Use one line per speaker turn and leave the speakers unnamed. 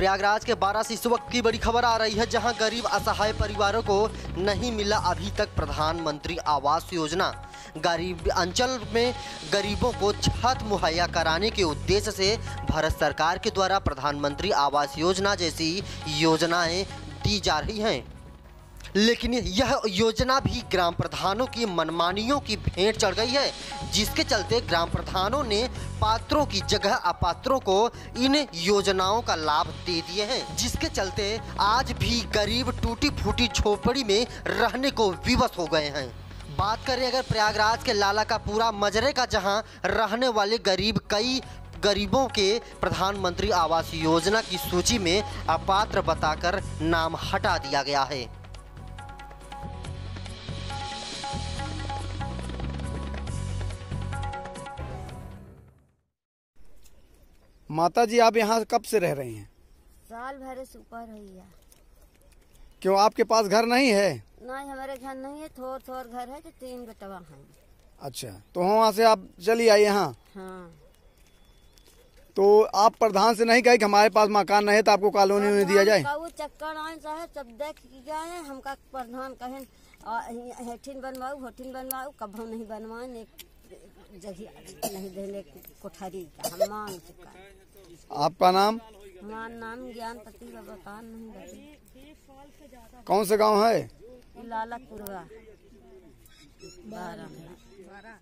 प्रयागराज के बारह से इस वक्त की बड़ी खबर आ रही है, जहाँ गरीब असहाय परिवारों को नहीं मिला अभी तक प्रधानमंत्री आवास योजना। गरीब अंचल में गरीबों को छत मुहैया कराने के उद्देश्य से भारत सरकार के द्वारा प्रधानमंत्री आवास योजना जैसी योजनाएँ दी जा रही हैं। लेकिन यह योजना भी ग्राम प्रधानों की मनमानियों की भेंट चढ़ गई है, जिसके चलते ग्राम प्रधानों ने पात्रों की जगह अपात्रों को इन योजनाओं का लाभ दे दिए हैं, जिसके चलते आज भी गरीब टूटी फूटी झोपड़ी में रहने को विवश हो गए हैं। बात करें अगर प्रयागराज के लाला का पूरा मजरे का, जहाँ रहने वाले गरीब कई गरीबों के प्रधानमंत्री आवास योजना की सूची में अपात्र बताकर नाम हटा दिया गया है।
माता जी आप यहाँ कब से रह रही हैं?
साल भरे से ऊपर है
क्यों आपके पास घर नहीं है?
नहीं हमारे घर नहीं है थोड़ थोड़ घर है तो तीन बेटवा हैं।
अच्छा तो वहाँ से आप चली आई यहाँ?
हाँ।
तो आप प्रधान से नहीं कहे कि हमारे पास मकान नहीं है तो आपको कॉलोनी में दिया जाए?
चक्कर आए चाहे सब देख गए हमका प्रधान कहें हेठिन बनवाऊ होठिन बनवाऊ कभू नहीं बनवाए जगह नहीं कोठरी का हम मांग चुका
आपका नाम?
मान नाम ज्ञान पति का बता नहीं
कौन सा गाँव है?
लाला बारह